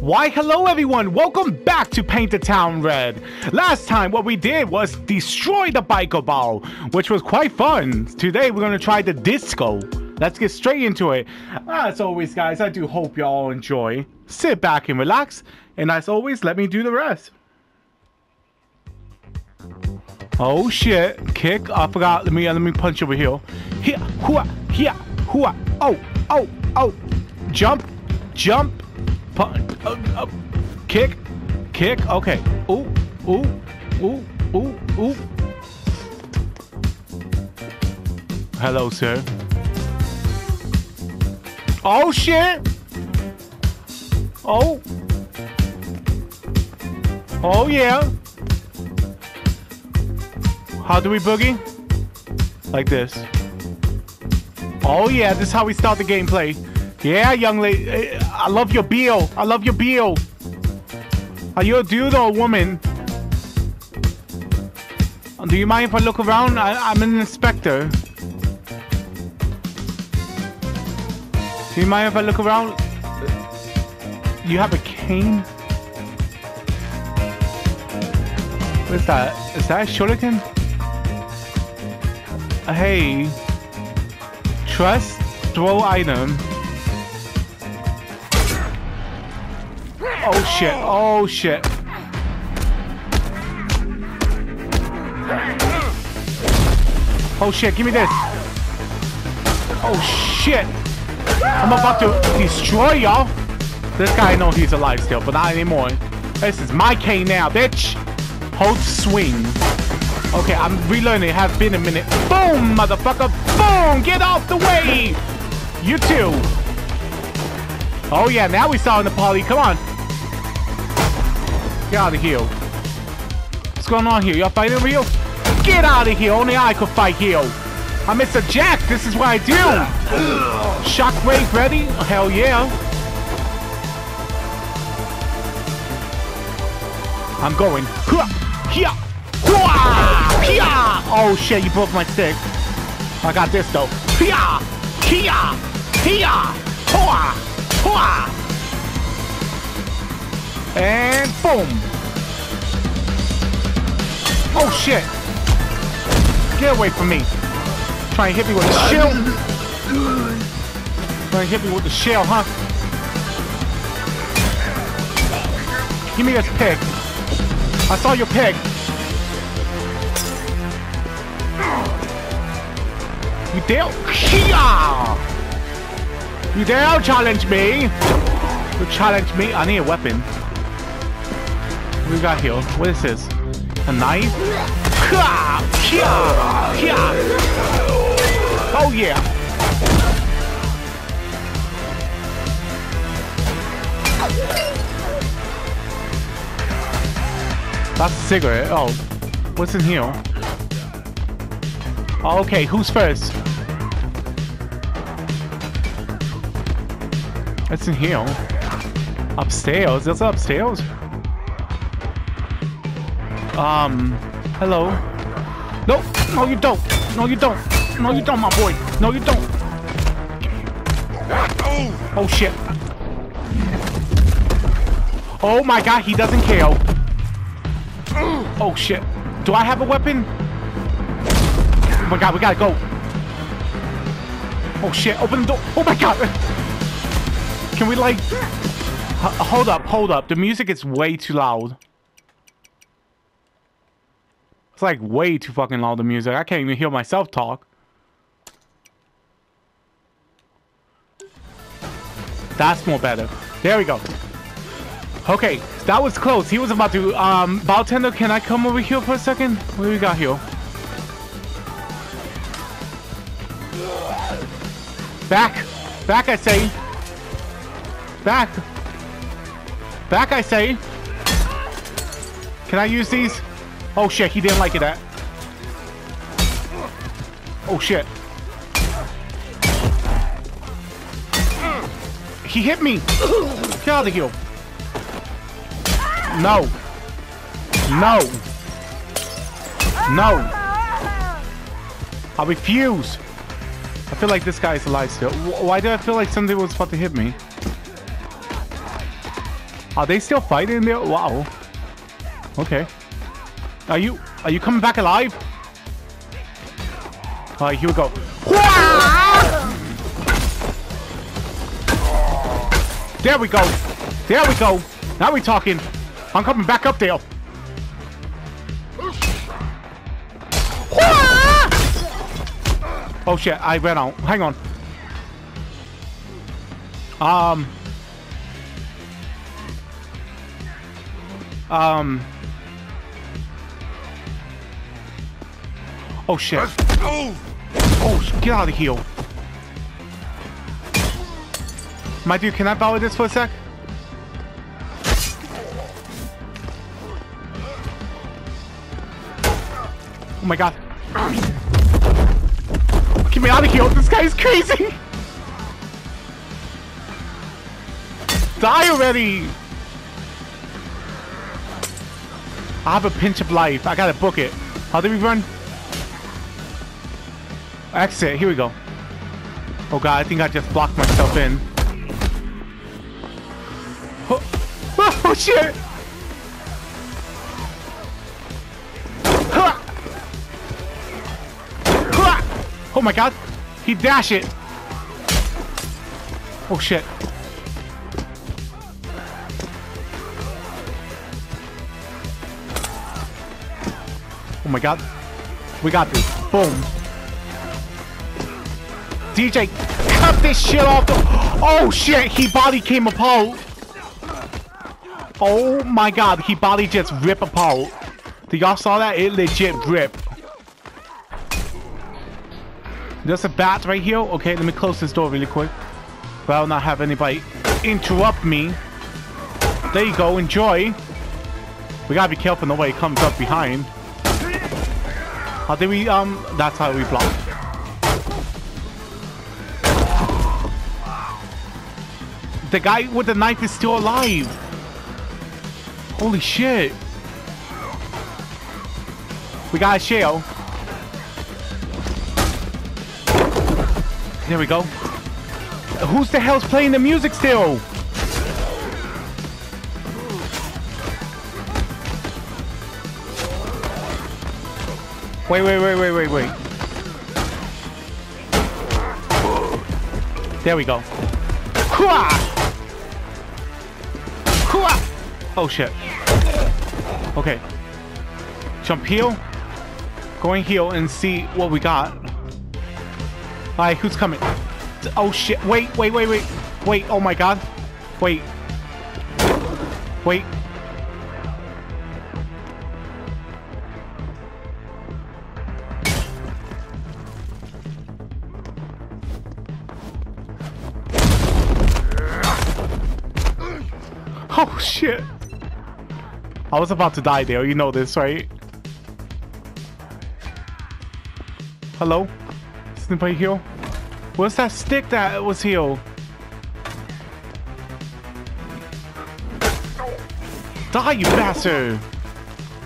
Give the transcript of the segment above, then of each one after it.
Why, hello everyone! Welcome back to Paint the Town Red! Last time, what we did was destroy the biker bar, which was quite fun. Today, we're gonna try the disco. Let's get straight into it. As always, guys, I do hope you all enjoy. Sit back and relax, and as always, let me do the rest. Oh shit! Kick! I forgot. Let me uh, let me punch over here. Here, hua, here, hua. Oh, oh, oh! Jump, jump. Uh, uh, kick, kick. Okay. Ooh, ooh, ooh, ooh, ooh. Hello, sir. Oh shit! Oh. Oh yeah. How do we boogie? Like this. Oh yeah, this is how we start the gameplay. Yeah, young lady. I love your Beal. I love your Beal. Are you a dude or a woman? Do you mind if I look around? I, I'm an inspector. Do you mind if I look around? You have a cane? What is that? Is that a shuriken? Uh, Hey. Trust, throw item. Oh shit, oh shit. Oh shit, give me this. Oh shit. I'm about to destroy y'all. This guy, I know he's alive still, but not anymore. This is my cane now, bitch. Hold swing. Okay, I'm relearning. It has been a minute. Boom, motherfucker. Boom. Get off the way. You too. Oh, yeah. Now we saw in the party. Come on. Get out of here. What's going on here? Y'all fighting real? Get out of here. Only I could fight here. I'm Mr. Jack. This is what I do. Shockwave ready? Hell yeah. I'm going. Oh shit, you broke my stick. I got this though. Here! Here! Here! Hua! Hua! And boom! Oh shit! Get away from me! Try and hit me with the shield! Try and hit me with the shell, huh? Give me this pig. I saw your pig. You dare? You dare challenge me? You challenge me? I need a weapon. We got here? What is this? A knife? Oh yeah! That's a cigarette. Oh, what's in here? Oh, okay, who's first? What's in here? Upstairs? There's upstairs? Um, hello? No, no you don't. No you don't. No you don't, my boy. No you don't. Oh shit. Oh my god, he doesn't care. Oh shit. Do I have a weapon? Oh my god, we gotta go. Oh shit, open the door. Oh my god. Can we like... H- hold up, hold up. The music is way too loud. It's like way too fucking loud, the music. I can't even hear myself talk. That's more better. There we go. Okay, that was close. He was about to, um, bartender, can I come over here for a second? What do we got here? Back! Back, I say! Back! Back, I say! Can I use these? Oh shit, he didn't like it that. Oh shit. He hit me! Get out of here! No! No! No! I refuse! I feel like this guy is alive still. Why do I feel like something was about to hit me? Are they still fighting there? Wow. Okay. Are you are you coming back alive? Alright, here we go. There we go. There we go. Now we talking. I'm coming back up there. Oh shit, I ran out. Hang on. Um. Um. Oh shit. Oh, Oh, get out of here. My dude, can I borrow this for a sec? Oh my god. Get me out of here. This guy is crazy. Die already. I have a pinch of life. I gotta book it. How do we run? Exit. Here we go. Oh god, I think I just blocked myself in. Oh, oh shit! Oh my god! He dash it! Oh shit. Oh my god. We got this. Boom. DJ, cut this shit off. Oh shit, he body came apart. Oh my god, he body just rip apart. Did y'all saw that? It legit rip. There's a bat right here. Okay, let me close this door really quick. But I'll not have anybody interrupt me. There you go, enjoy. We gotta be careful in the way it comes up behind. How did we, um, that's how we block. The guy with the knife is still alive. Holy shit. We got a shell. There we go. Who's the hell's playing the music still? Wait, wait, wait, wait, wait, wait. There we go. Oh shit. Okay. Jump heal. Going heal and see what we got. Alright, who's coming? Oh shit, wait, wait, wait, wait. Wait, oh my god. Wait. Wait. Oh shit. I was about to die there, you know this, right? Hello? Is anybody here? What's that stick that was here? Die, you bastard!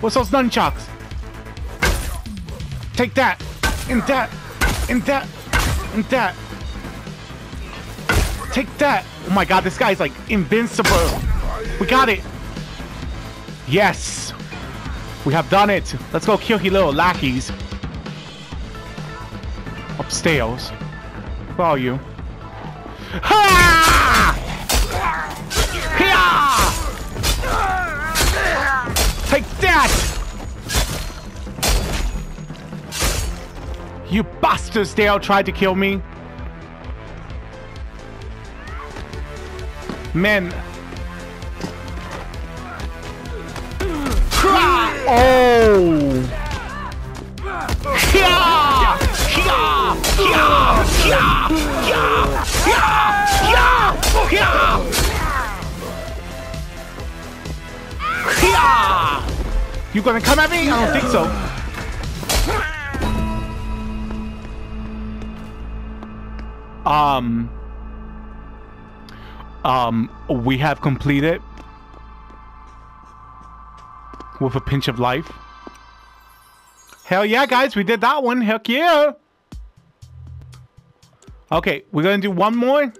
What's those nunchucks? Take that! And that! And that! And that! Take that! Oh my god, this guy's like invincible! We got it! Yes! We have done it! Let's go kill little lackeys. Upstairs. Where are you? Ha! Take that! You bastards there tried to kill me. Men. Yeah! You gonna come at me? I don't think so. Um. Um, we have completed with a pinch of life. Hell yeah, guys, we did that one. Heck yeah. Okay, we're gonna do one more.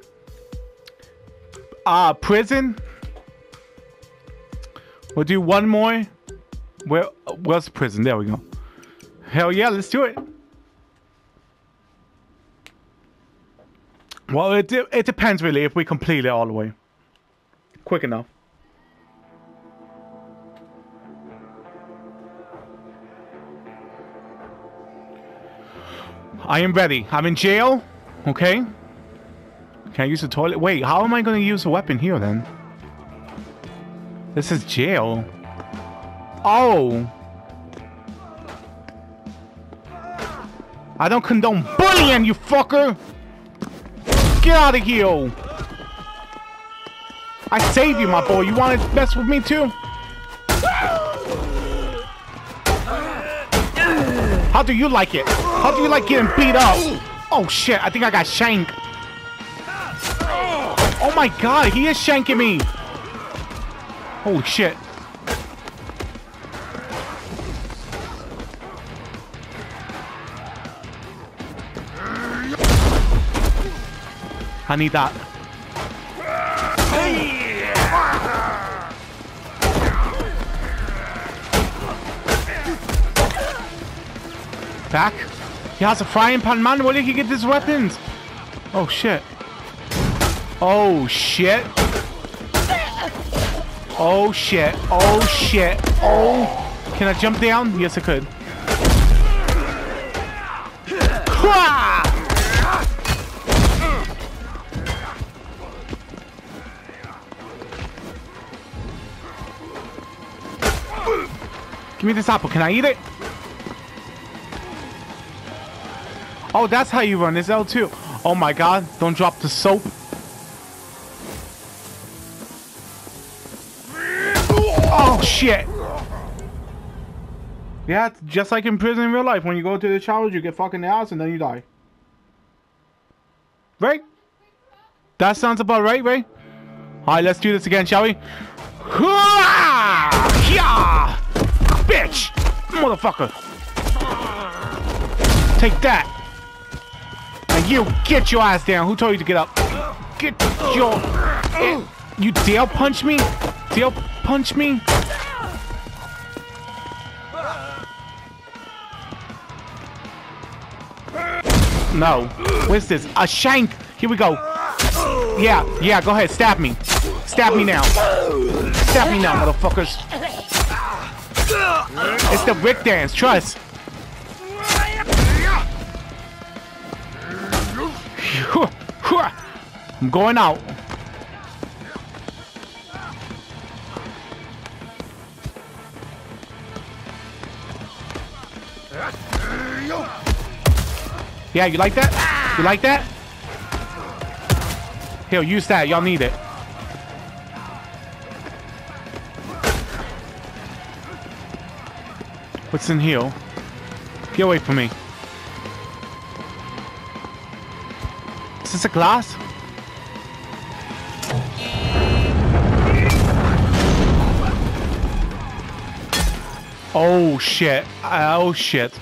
Uh, prison. We'll do one more. Where, where's the prison? There we go. Hell yeah, let's do it. Well, it, it depends really if we complete it all the way. Quick enough. I am ready. I'm in jail. Okay. Can I use the toilet? Wait, how am I going to use a weapon here then? This is jail. Oh. I don't condone bullying, you fucker! Get out of here! I saved you, my boy. You want to mess with me too? How do you like it? How do you like getting beat up? Oh shit, I think I got shanked. Oh my god, he is shanking me. Holy shit. I need that. Back? He has a frying pan, man. Where did he get his weapons? Oh, shit. Oh, shit. Oh, shit. Oh, shit. Oh. Can I jump down? Yes, I could. Give me this apple. Can I eat it? Oh, that's how you run this L2. Oh my god, don't drop the soap. Oh shit. Yeah, it's just like in prison in real life. When you go to the showers, you get fucking the ass and then you die. Right? That sounds about right, right? Alright, let's do this again, shall we? Yeah! Bitch! Motherfucker! Take that! You get your ass down. Who told you to get up? Get your... You dare punch me? Dare punch me? No. What's this? A shank. Here we go. Yeah, yeah, go ahead. Stab me. Stab me now. Stab me now, motherfuckers. It's the Rick dance. Trust. I'm going out. Yeah, you like that? You like that? Here, use that. Y'all need it. What's in here? Get away from me. This a glass? Oh shit. Uh, oh shit.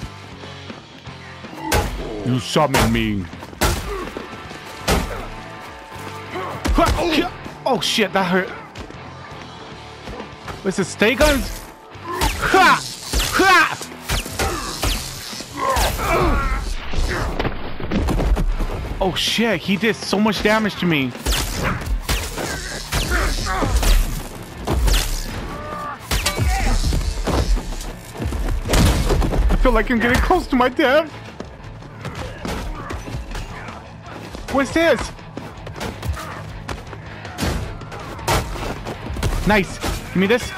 You summon me. Oh shit, that hurt. What's this, stay guns? Oh shit, he did so much damage to me. I feel like I'm getting close to my death. What's this? Nice. Give me this.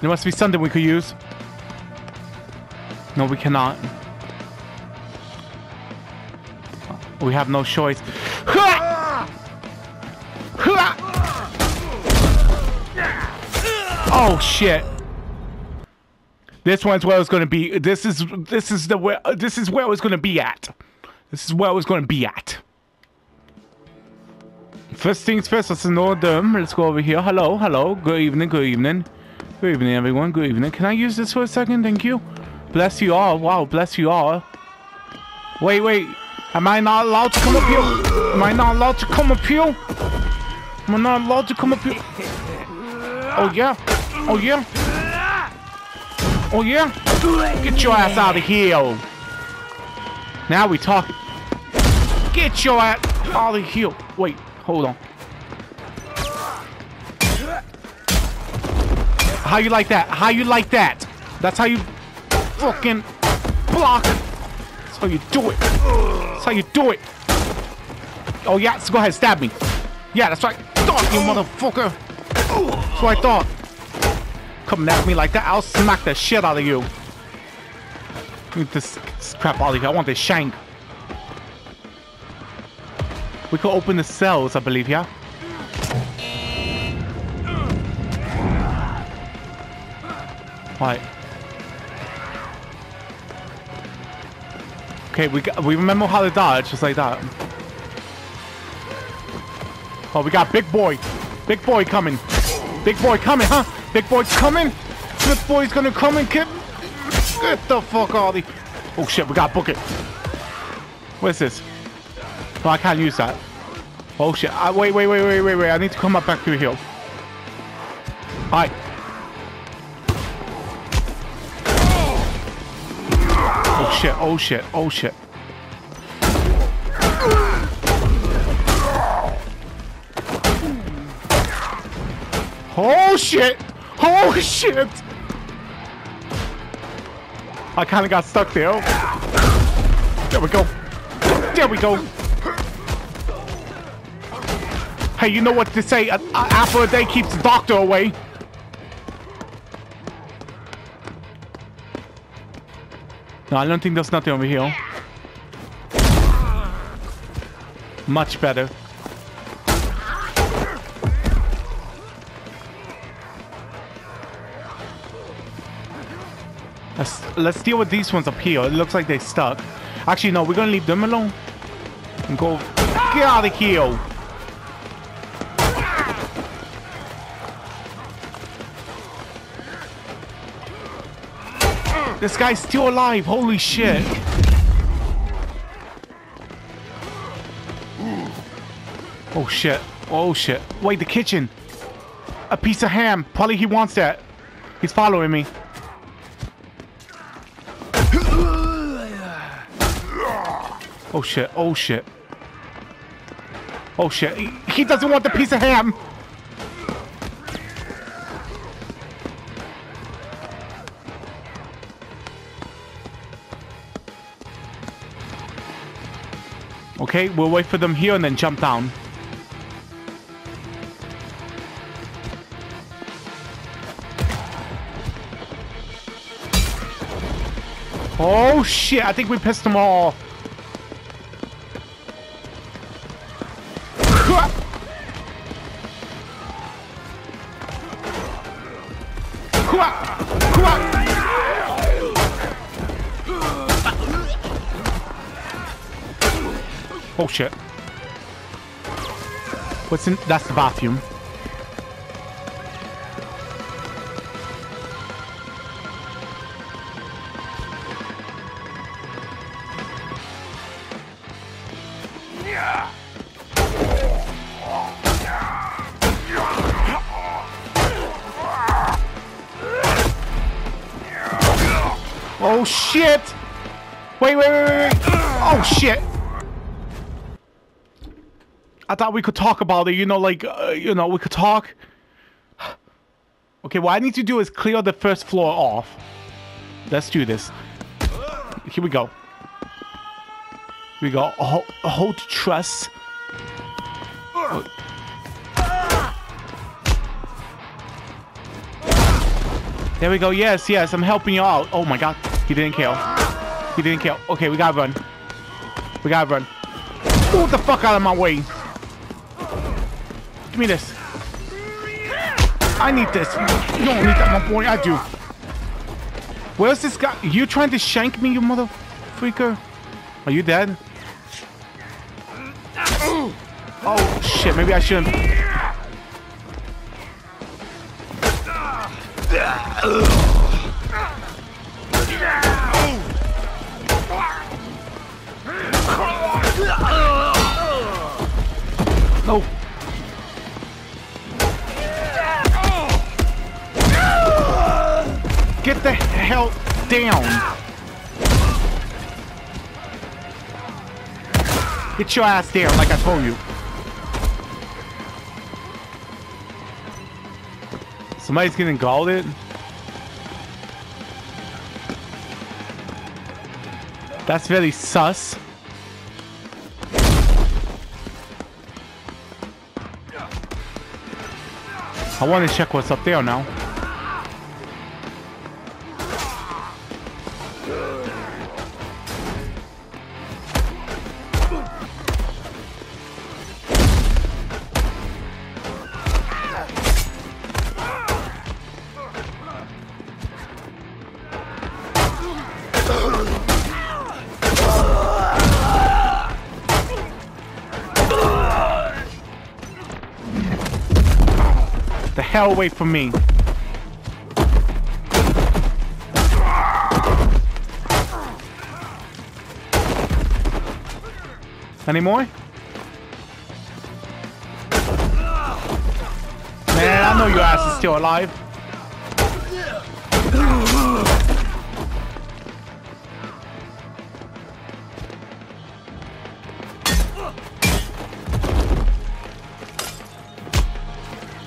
There must be something we could use. No, we cannot. We have no choice. Oh shit. This one's where it's gonna be. This is this is the where this is where it's gonna be at. This is where it's gonna be at. First things first, let's know them. Let's go over here. Hello, hello. Good evening, good evening. Good evening, everyone. Good evening. Can I use this for a second? Thank you. Bless you all. Wow, bless you all. Wait, wait. Am I not allowed to come up here? Am I not allowed to come up here? Am I not allowed to come up here? Oh yeah? Oh yeah? Oh yeah? Get your ass out of here. Now we talk. Get your ass out of here. Wait, hold on. How you like that? How you like that? That's how you fucking block. That's how you do it. That's how you do it. Oh yeah, so go ahead, stab me. Yeah, that's right. Thought you motherfucker. That's what I thought. Coming at me like that, I'll smack the shit out of you. This, this crap out of here. I want this shank. We could open the cells, I believe, yeah? Right. Okay, we got, we remember how to dodge, just like that. Oh, we got big boy. Big boy coming. Big boy coming, huh? Big boy coming. Big boy's gonna come and get... Get the fuck out of. Oh shit, we got book it. What's this? No, I can't use that. Oh shit. I, wait, wait, wait, wait, wait, wait. I need to come up back through here. Alright. Oh shit, oh shit, oh shit. Oh shit! Oh shit! I kinda got stuck there. There we go. There we go. Hey, you know what to say? An apple a day keeps the doctor away. No, I don't think there's nothing over here. Much better. Let's, let's deal with these ones up here. It looks like they're stuck. Actually, no, we're gonna leave them alone. And go... Get out of here! This guy's still alive. Holy shit. Oh shit. Oh shit. Wait, the kitchen. A piece of ham. Probably he wants that. He's following me. Oh shit. Oh shit. Oh shit. He, doesn't want the piece of ham. Okay, we'll wait for them here and then jump down. Oh shit, I think we pissed them all. Oh What's in that's the bathroom. Oh shit! Wait, wait, wait, wait, wait! Oh shit! I thought we could talk about it, you know, like, uh, you know, we could talk. Okay, what I need to do is clear the first floor off. Let's do this. Here we go. Here we go. Hold, hold trust. There we go. Yes, yes, I'm helping you out. Oh my god. He didn't kill. He didn't kill. Okay, we gotta run. We gotta run. Move the fuck out of my way. Give me this. I need this. You don't need that, my boy. I do. Where's this guy? You trying to shank me, you mother freaker? Are you dead? Oh, shit. Maybe I shouldn't. Oh. Get the hell down. Get your ass down like I told you. Somebody's getting galled. It That's very sus. I want to check what's up there now. Away from me. Any more? Man, I know your ass is still alive.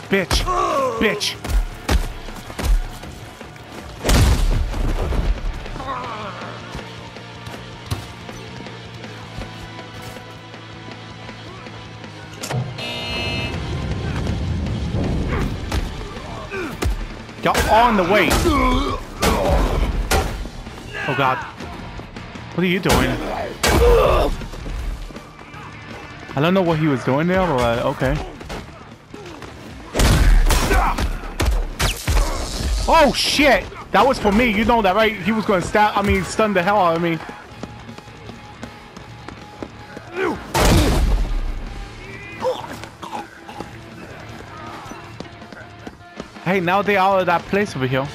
Bitch. Bitch. You're on the way. Oh god. What are you doing? I don't know what he was doing there, but okay. Oh shit! That was for me. You know that, right? He was going to stab. I mean, stun the hell out of me. Hey, now they all at that place over here.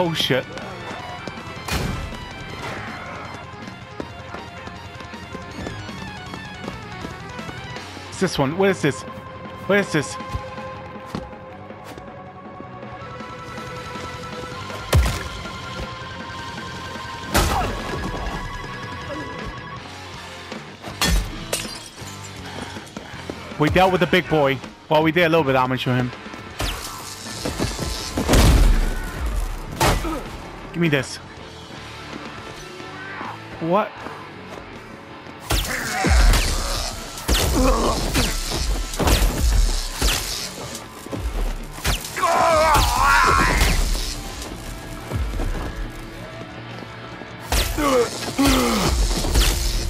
Oh shit. It's this one. What is this? What is this? We dealt with the big boy. Well, we did a little bit of damage to him. Give me this. What?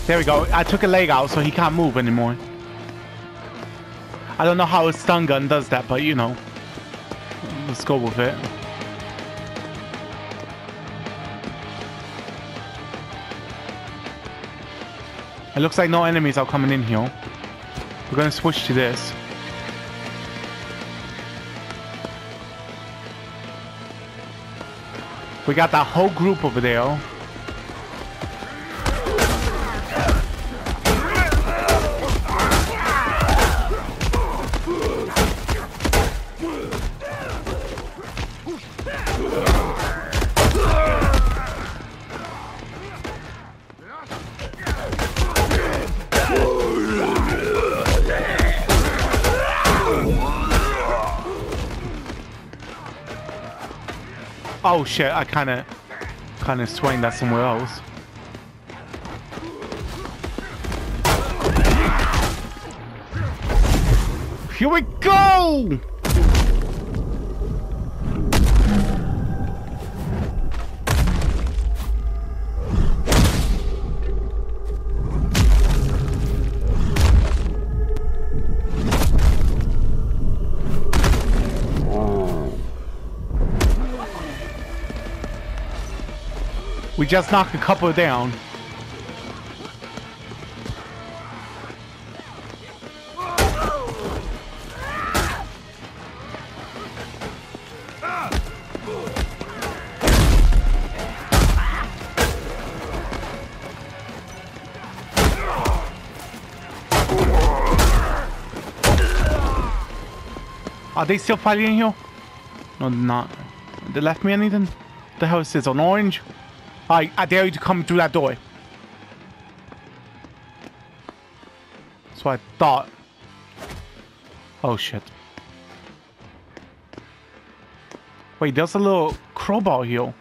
There we go. I took a leg out so he can't move anymore. I don't know how a stun gun does that, but you know. Let's go with it. It looks like no enemies are coming in here. We're gonna switch to this. We got that whole group over there. Oh shit, I kinda kinda swing that somewhere else. Here we go! We just knocked a couple down. Are they still fighting here? No, they're not. They left me anything? The house is on orange. I, I dare you to come through that door. So I thought. Oh shit. Wait, there's a little crowbar here.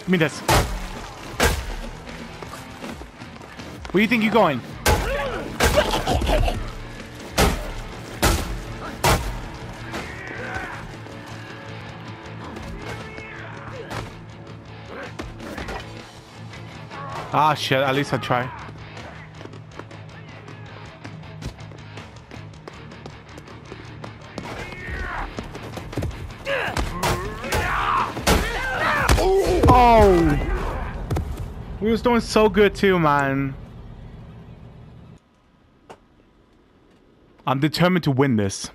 Give me this. Where do you think you're going? Ah shit, at least I try. Oh! We was doing so good too, man. I'm determined to win this.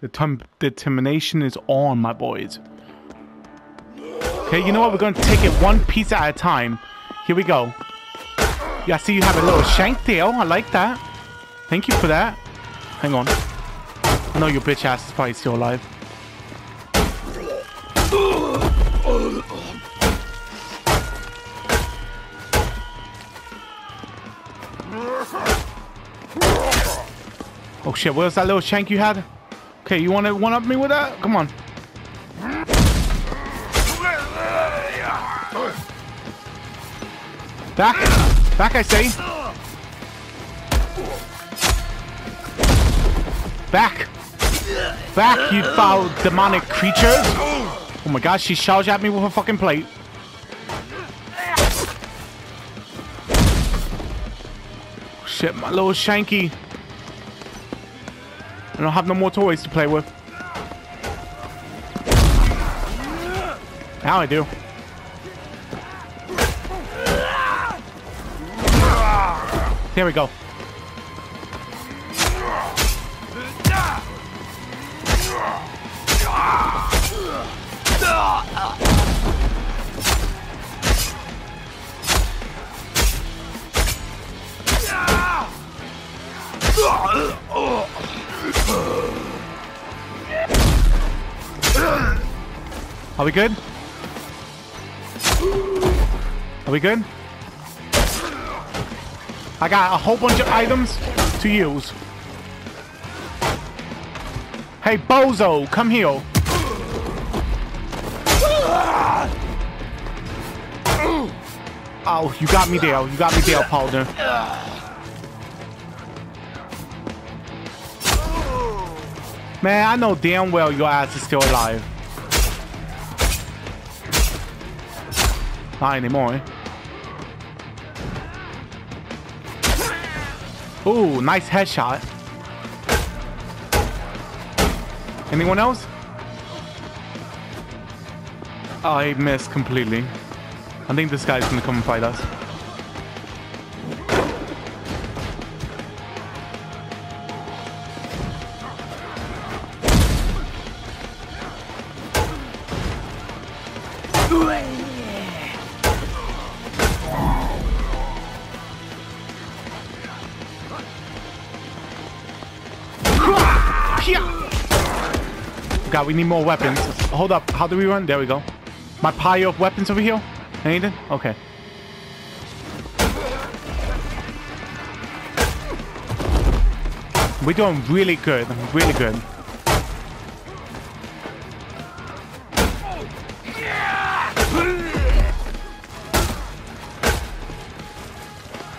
The determination is on, my boys. Okay, you know what? We're going to take it one piece at a time. Here we go. Yeah, I see you have a little shank tail. I like that. Thank you for that. Hang on. I know your bitch ass is probably still alive. Oh shit, where's that little shank you had? Okay, you want to one up me with that? Come on. Back! Back, I say! Back! Back, you foul demonic creatures! Oh my gosh, she charged at me with a fucking plate. Shit, my little Shanky. I don't have no more toys to play with. Now I do. There we go. Are we good? Are we good? I got a whole bunch of items to use. Hey, Bozo, come here. Oh, you got me there. You got me there, partner. Man, I know damn well your ass is still alive. Not anymore. Ooh, nice headshot. Anyone else? I missed completely. I think this guy's gonna come and fight us. We need more weapons. Hold up. How do we run? There we go. My pile of weapons over here? Anything? Okay. We're doing really good. Really good.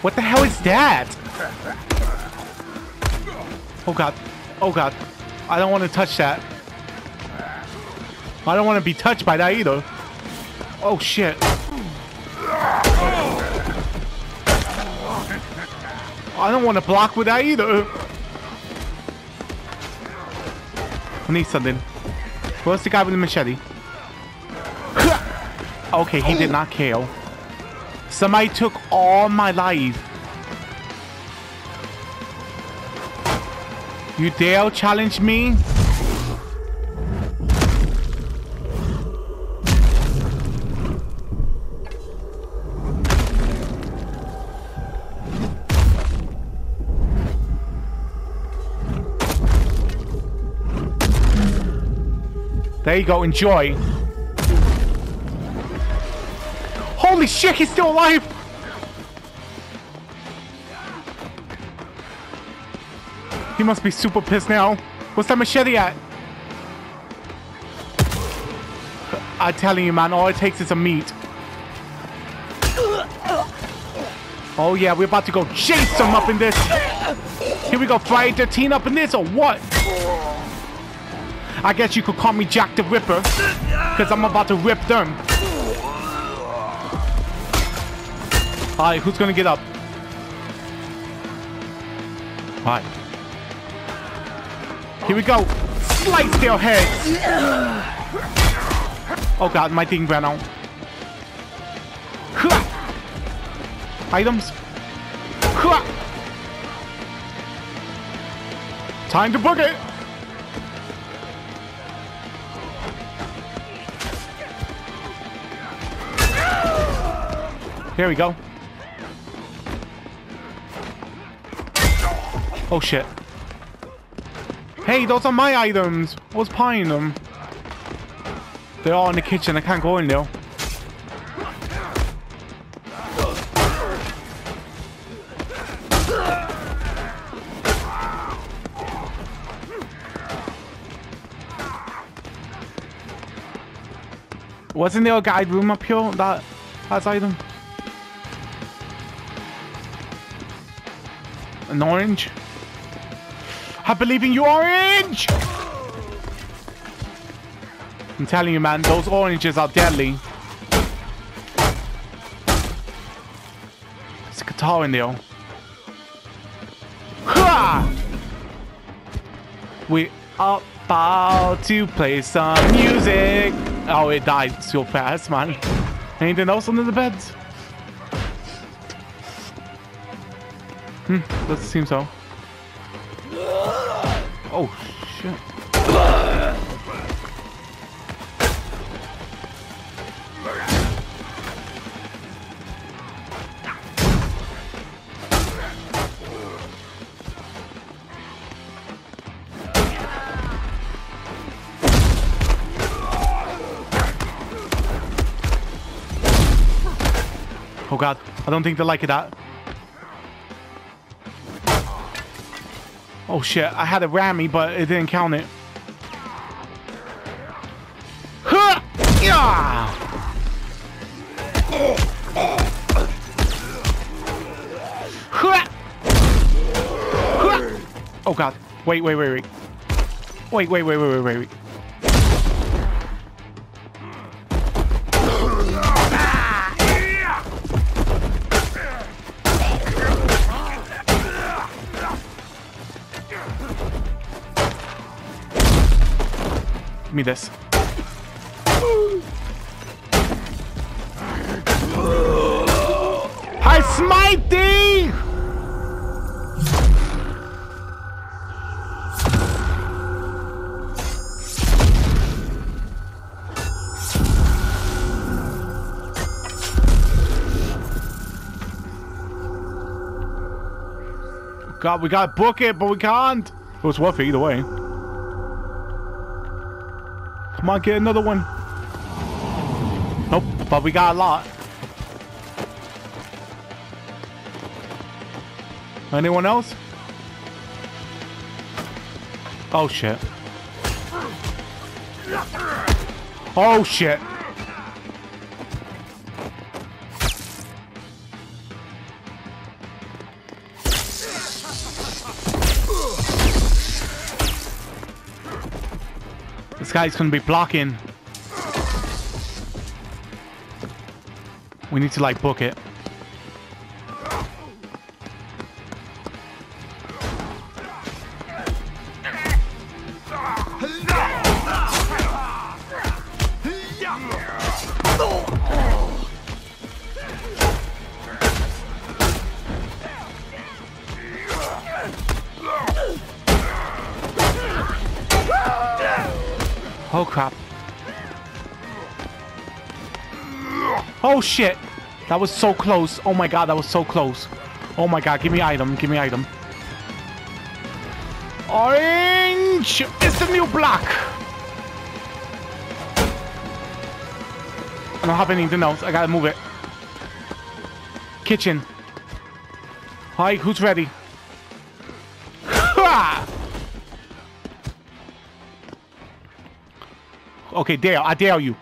What the hell is that? Oh god. Oh god. I don't want to touch that. I don't want to be touched by that either. Oh shit. I don't want to block with that either. I need something. Where's the guy with the machete? Okay, he did not kill. Somebody took all my life. You dare challenge me? There you go. Enjoy. Holy shit, he's still alive! He must be super pissed now. What's that machete at? I'm telling you, man, all it takes is a meat. Oh, yeah, we're about to go chase them up in this. Here we go, Friday 13 up in this, or what? I guess you could call me Jack the Ripper, because I'm about to rip them. Alright, who's gonna get up? Alright. Here we go. Slice their heads. Oh god, my thing ran out. Items. Time to book it. Here we go. Oh shit. Hey, those are my items. I was buying them. They're all in the kitchen. I can't go in there. Wasn't there a guide room up here that has item? An orange? I believe in you, Orange! I'm telling you, man, those oranges are deadly. There's a guitar in there. We are about to play some music. Oh, it died so fast, man. Anything else under the beds? Hmm, doesn't seem so. Oh, shit. Oh god, I don't think they like it that. Oh shit, I had a rammy, but it didn't count it. Oh god. Wait, wait, wait, wait, wait. Wait, wait, wait, wait, wait, wait, me this. I smite thee! God, we gotta book it, but we can't. It was worth it either way. Come on, get another one. Nope, but we got a lot. Anyone else? Oh shit. Oh shit. This guy's gonna be blocking. We need to like book it. That was so close. Oh my god, that was so close. Oh my god, give me item, give me item. Orange! It's the new black! I don't have anything else. I gotta move it. Kitchen. Hi, who's ready? okay, dare. I dare you.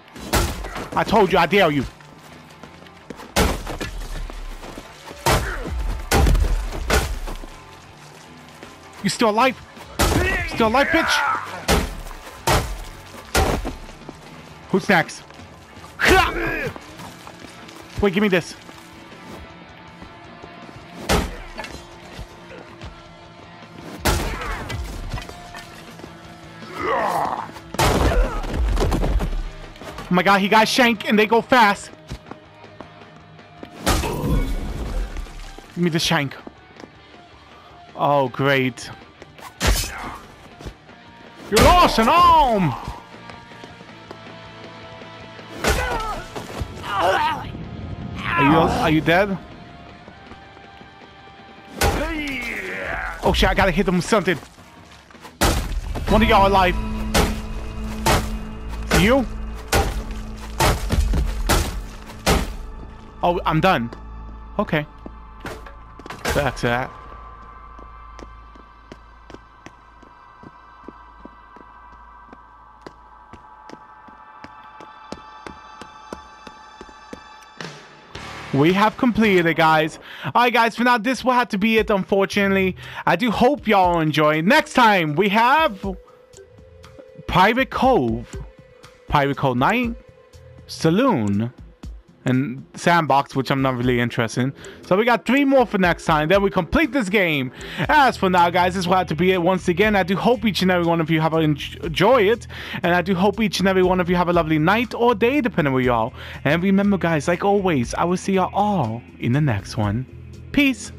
I told you, I dare you. You still alive? Still alive, bitch? Who's next? Wait, give me this. Oh my god, he got shank and they go fast. Give me the shank. Oh, great. You're lost and arm! Are you are you dead? Oh shit, I gotta hit them with something. One of y'all alive. You? Oh, I'm done. Okay. That's that. We have completed it, guys. All right, guys, for now, this will have to be it, unfortunately. I do hope y'all enjoy. Next time, we have Pirate Cove, Pirate Cove Night, Saloon, and Sandbox, which I'm not really interested in. So we got three more for next time. Then we complete this game. As for now, guys, this will have to be it once again. I do hope each and every one of you have enjoy it. And I do hope each and every one of you have a lovely night or day, depending where you are. And remember, guys, like always, I will see you all in the next one. Peace.